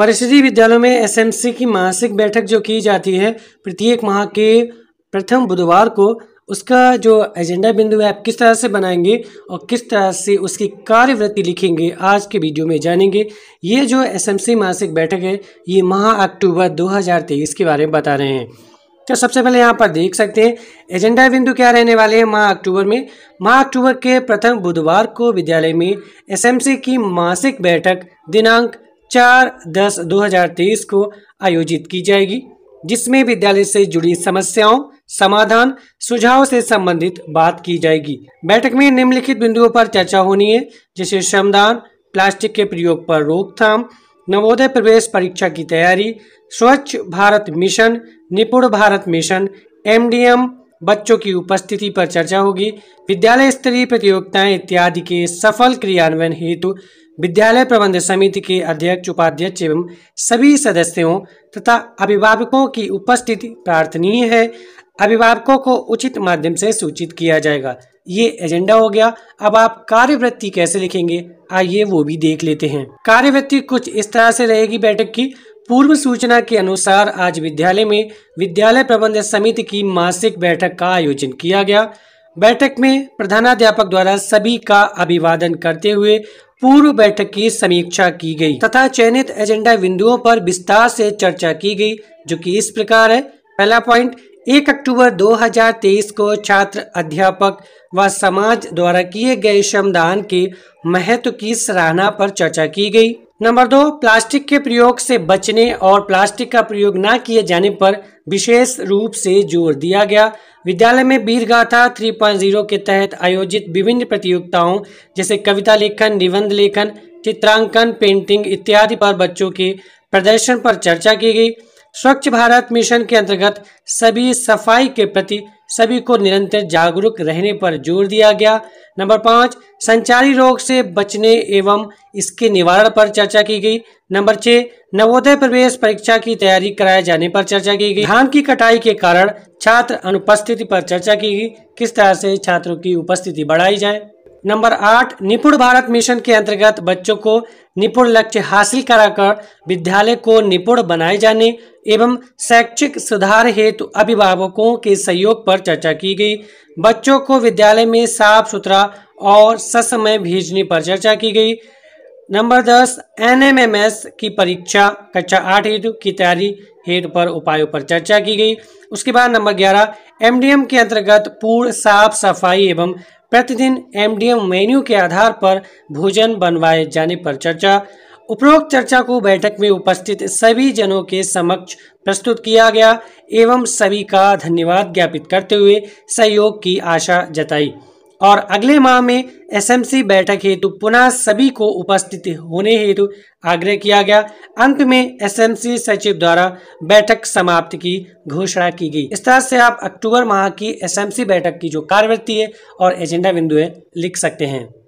परिषदीय विद्यालयों में एसएमसी की मासिक बैठक जो की जाती है, प्रत्येक माह के प्रथम बुधवार को, उसका जो एजेंडा बिंदु है, आप किस तरह से बनाएँगे और किस तरह से उसकी कार्यवृत्ति लिखेंगे, आज के वीडियो में जानेंगे। ये जो एसएमसी मासिक बैठक है, ये माह अक्टूबर 2023 के बारे में बता रहे हैं। तो सबसे पहले यहाँ पर देख सकते हैं, एजेंडा बिंदु क्या रहने वाले हैं माह अक्टूबर में? माह अक्टूबर के प्रथम बुधवार को विद्यालय में एसएमसी की मासिक बैठक दिनांक चार दस दो हज़ार तेईस को आयोजित की जाएगी, जिसमें विद्यालय से जुड़ी समस्याओं, समाधान, सुझाव से संबंधित बात की जाएगी। बैठक में निम्नलिखित बिंदुओं पर चर्चा होनी है, जैसे श्रमदान, प्लास्टिक के प्रयोग पर रोकथाम, नवोदय प्रवेश परीक्षा की तैयारी, स्वच्छ भारत मिशन, निपुण भारत मिशन, एमडीएम, बच्चों की उपस्थिति पर चर्चा होगी, विद्यालय स्तरीय प्रतियोगिताएँ इत्यादि के सफल क्रियान्वयन हेतु विद्यालय प्रबंध समिति के अध्यक्ष, उपाध्यक्ष एवं सभी सदस्यों तथा अभिभावकों की उपस्थिति प्रार्थनीय है। अभिभावकों को उचित माध्यम से सूचित किया जाएगा। ये एजेंडा हो गया। अब आप कार्यवृत्ति कैसे लिखेंगे? आइए वो भी देख लेते हैं। कार्यवृत्ति कुछ इस तरह से रहेगी बैठक की। पूर्व सूचना के अनुसार आज विद्यालय में विद्यालय प्रबंध समिति की मासिक बैठक का आयोजन किया गया। बैठक में प्रधानाध्यापक द्वारा सभी का अभिवादन करते हुए पूर्व बैठक की समीक्षा की गई तथा चयनित एजेंडा बिंदुओं पर विस्तार से चर्चा की गई, जो कि इस प्रकार है। पहला पॉइंट, एक अक्टूबर 2023 को छात्र अध्यापक व समाज द्वारा किए गए श्रमदान के महत्व की सराहना पर चर्चा की गई। नंबर दो, प्लास्टिक के प्रयोग से बचने और प्लास्टिक का प्रयोग न किए जाने पर विशेष रूप से ज़ोर दिया गया। विद्यालय में वीर गाथा 3.0 के तहत आयोजित विभिन्न प्रतियोगिताओं, जैसे कविता लेखन, निबंध लेखन, चित्रांकन, पेंटिंग इत्यादि पर बच्चों के प्रदर्शन पर चर्चा की गई। स्वच्छ भारत मिशन के अंतर्गत सभी सफ़ाई के प्रति सभी को निरंतर जागरूक रहने पर ज़ोर दिया गया। नंबर पाँच, संचारी रोग से बचने एवं इसके निवारण पर चर्चा की गई। नंबर छः नवोदय प्रवेश परीक्षा की तैयारी कराए जाने पर चर्चा की गई। धान की कटाई के कारण छात्र अनुपस्थिति पर चर्चा की गई। किस तरह से छात्रों की उपस्थिति बढ़ाई जाए? नंबर आठ, निपुण भारत मिशन के अंतर्गत बच्चों को निपुण लक्ष्य हासिल कराकर विद्यालय को निपुण बनाए जाने एवं शैक्षिक सुधार हेतु अभिभावकों के सहयोग पर चर्चा की गई। बच्चों को विद्यालय में साफ़ सुथरा और ससमय भेजने पर चर्चा की गई। नंबर दस, एनएमएमएस की परीक्षा, कक्षा आठ हेतु की तैयारी हेतु पर उपायों पर चर्चा की गई। उसके बाद नंबर ग्यारह, एमडीएम के अंतर्गत पूर्ण साफ़ सफ़ाई एवं प्रतिदिन एमडीएम मेन्यू के आधार पर भोजन बनवाए जाने पर चर्चा, उपरोक्त चर्चा को बैठक में उपस्थित सभी जनों के समक्ष प्रस्तुत किया गया, एवं सभी का धन्यवाद ज्ञापित करते हुए सहयोग की आशा जताई। और अगले माह में एसएमसी बैठक हेतु पुनः सभी को उपस्थित होने हेतु आग्रह किया गया। अंत में एसएमसी सचिव द्वारा बैठक समाप्त की घोषणा की गई। इस तरह से आप अक्टूबर माह की एसएमसी बैठक की जो कार्यवृत्ति है और एजेंडा बिंदु है लिख सकते हैं।